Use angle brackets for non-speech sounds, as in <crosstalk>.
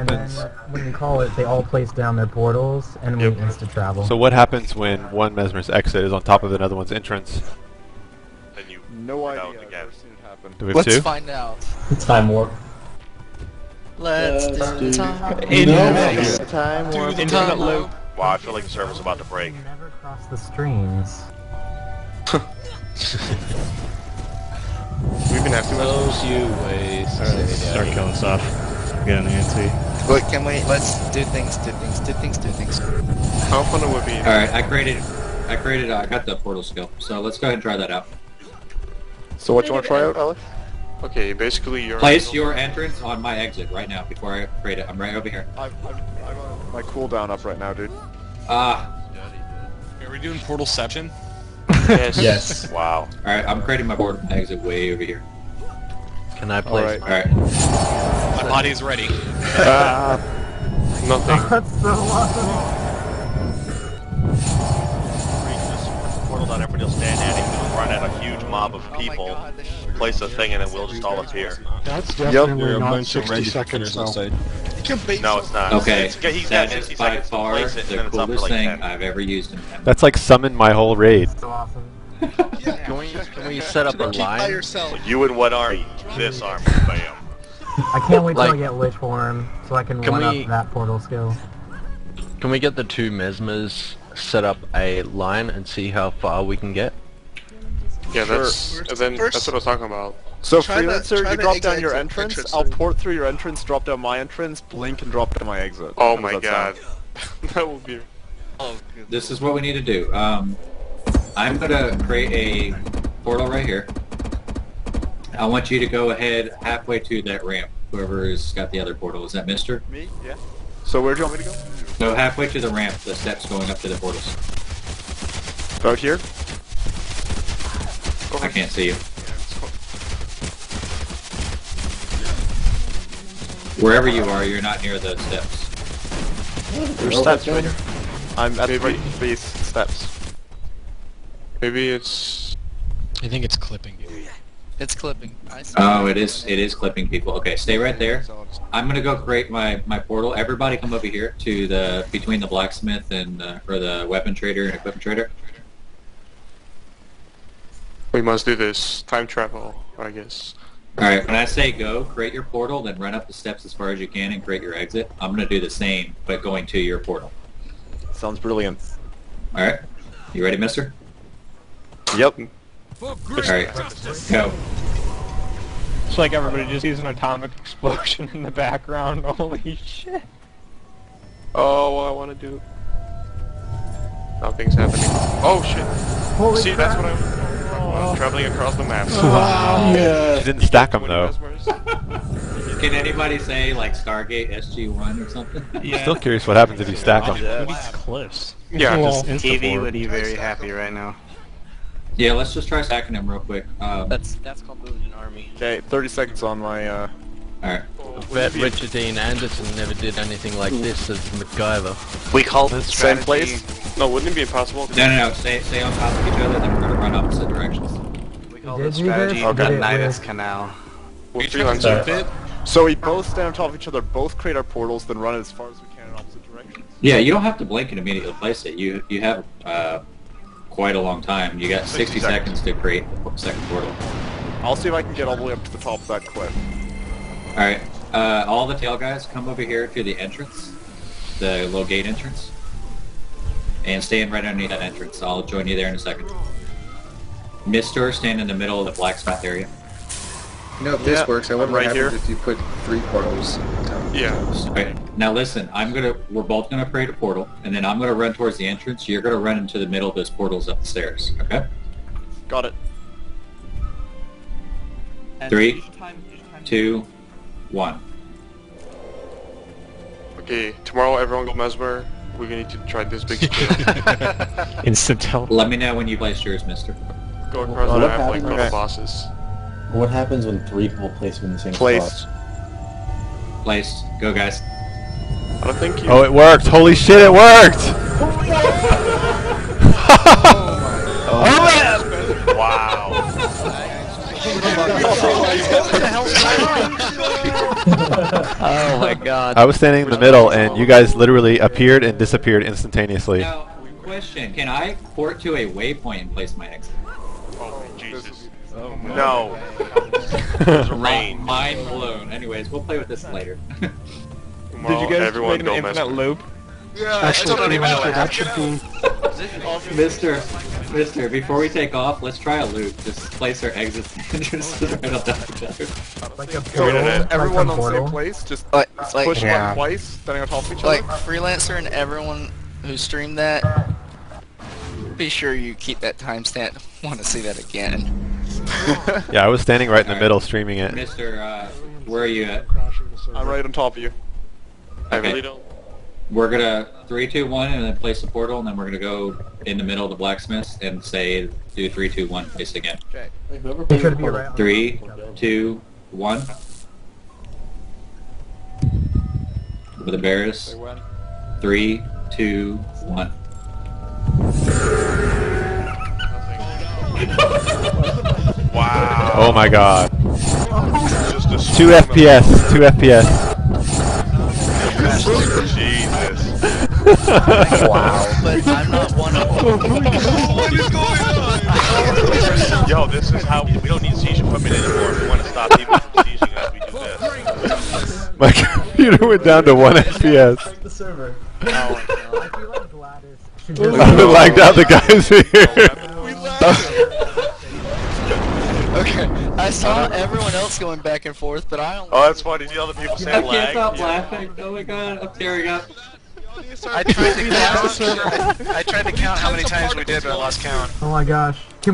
And then when you call it, they all place down their portals, and we Yep. insta travel. So what happens when one mesmer's exit is on top of another one's entrance? And you No idea. the I've never seen it happen. Do we have Let's two? find out. Time warp. Let's do time. No. Time Do warp. the time loop. Wow, I feel like the server's about to break. You never cross the streams. <laughs> We even have to Close you ways. Start killing stuff. Get an antsy. But can we? Let's do things. Do things. Do things. Do things. How fun it would be. All right, I created, I created, uh, I got the portal skill. So let's go ahead and try that out. So what you want to try out, Alex? Okay, basically you're. Place your entrance on my exit right now before I create it. I'm right over here. I'm, I'm, I'm on my cooldown up right now, dude. Ah, Are we doing portalception? Yes. <laughs> Yes. Wow. all right. I'm creating my portal my exit way over here. Can I place All right. All right. My body is ready. Ah, Nothing. <laughs> That's so awesome. Portal down, everybody will stand at it. We'll run at a huge mob of Oh people, God, place a thing, and then we'll just all appear. That's Yep. definitely not 60 seconds though. No, it's not. Okay. It's, he's got That 60 is by seconds to far place it, and the then it's up for coolest like thing 10. I've ever used in Pem. That's like summon my whole raid. So awesome. <laughs> Can we can we set up a Keep by line? yourself. You and what army? This army. Bam. I can't wait till I Like- get Lich Form, so I can, Can one we- up that portal skill. Can we get the two mesmers set up a line and see how far we can get? Yeah, that's- that's. and then- that's what I was talking about. so Try the- freelancer, try you drop down your entrance. entrance, I'll port through your entrance, drop down my entrance, blink, and drop down my exit. Oh How my god. <laughs> that would be. Oh. This is what we need to do. Um, I'm gonna create a portal right here. I want you to go ahead halfway to that ramp. Whoever's got the other portal, is that Mister? Me? Yeah. So where do you want me to go? Go halfway to the ramp, the steps going up to the portals. Out here? I can't see you. Wherever you are, you're not near the steps. There's steps right here. I'm at the right base steps. Maybe it's. I think it's clipping. It's clipping. I see. Oh, it is. It is clipping people. Okay, stay right there. I'm gonna go create my my portal. Everybody, come over here to the between the blacksmith and uh, or the weapon trader and equipment trader. We must do this. Time travel, I guess. All right. When I say go, create your portal, then run up the steps as far as you can and create your exit. I'm gonna do the same, but going to your portal. Sounds brilliant. All right. You ready, Mister? Yep. All right. Go. It's like everybody just sees an atomic <laughs> explosion in the background. <laughs> Holy shit. Oh, what I want to do. Nothing's happening. Oh shit! Holy See, crap. that's what I'm. I'm traveling across the map. Wow. Yeah. She didn't stack them though. <laughs> Can anybody say like Stargate SG-1 or something? I'm Still curious what happens if you stack them. Cliffs. Yeah, just TV would be very happy right now. Yeah. Let's just try stacking them real quick. Um, That's that's called building an army. Okay, 30 seconds on my, uh... all right. Bet Richard Dean Anderson never did anything like this as MacGyver. We call this Same place? No, wouldn't it be impossible? No, no, no. Stay, stay on top of each other. Then we're gonna run opposite directions. We call this strategy Okay. Canal. We'll Are you trying to freelance keep it. it? So we both stand on top of each other, both create our portals, then run as far as we can in opposite directions. Yeah, you don't have to blink and immediately place it. You you have uh, quite a long time. You got 60, 60 seconds. to create the second portal. I'll see if I can get all the way up to the top of that cliff. All right. Uh, all the tail guys, come over here to the entrance, the little gate entrance, and stand right underneath that entrance. I'll join you there in a second. Mister, stand in the middle of the blacksmith area. You know, if this works, I wonder I'm what happens here. if you put three portals. Down. Yeah. Okay. Now listen, I'm gonna. We're both gonna create a portal, and then I'm gonna run towards the entrance. You're gonna run into the middle of those portals up the stairs. Okay. Got it. Three, two, one. Okay, tomorrow everyone go Mesmer. We're gonna need to try this big skill. <laughs> Instant tele. Let me know when you place yours, Mister. go across What the map like happened? little Okay. bosses. What happens when three people place them in the same Placed. Placed. Go, guys. I don't think you. Oh, it worked! Holy shit, it worked! <laughs> Wow. what the hell's going on? Oh my god. I was standing in the middle, and you guys literally appeared and disappeared instantaneously. Now, question: Can I port to a waypoint and place my exit? Oh, Jesus. No. Oh, There's a <laughs> Mi- uh, Mind blown. Anyways, we'll play with this later. <laughs> Did you guys everyone make an go infinite Mesmer. loop? Yeah, Actually, I don't even know what that happened. should be. <laughs> Mister, Mister, before we take off, let's try a loop. Just place our exits and entrances right on top of each other. Like a So portal. Internet. everyone like on the same place, just Like, like, push Yeah. one twice, standing on top of each like other. freelancer and everyone who streamed that. Be sure you keep that timestamp. Want to see that again? <laughs> Yeah, I was standing right in the middle streaming it. Mister, uh, where are you at? I'm right on top of you. I Okay. really don't. We're gonna three, two, one, and then place the portal, and then we're gonna go in the middle of the blacksmiths and say do three, two, one, place again. Okay. Whoever plays could the be portal- Three, two, one. With the bears. Say when. Three, two, one. <laughs> Wow. Oh my god. 2 FPS, 2 FPS. Jesus. Wow. But I'm not one of them. what is going on? Yo, this is how we don't need siege equipment anymore. If we want to stop people from sieging us, we do this. My computer went down to 1 FPS. The server. Oh, I feel like Gladys I lagged out the guys here. Okay, I saw everyone else going back and forth, but I only. Oh, that's funny. The other people I saying can't stop Yeah. laughing. Oh my god, I'm tearing up. I tried to count. I tried to count how many times we did, but I lost count. Oh my gosh. Can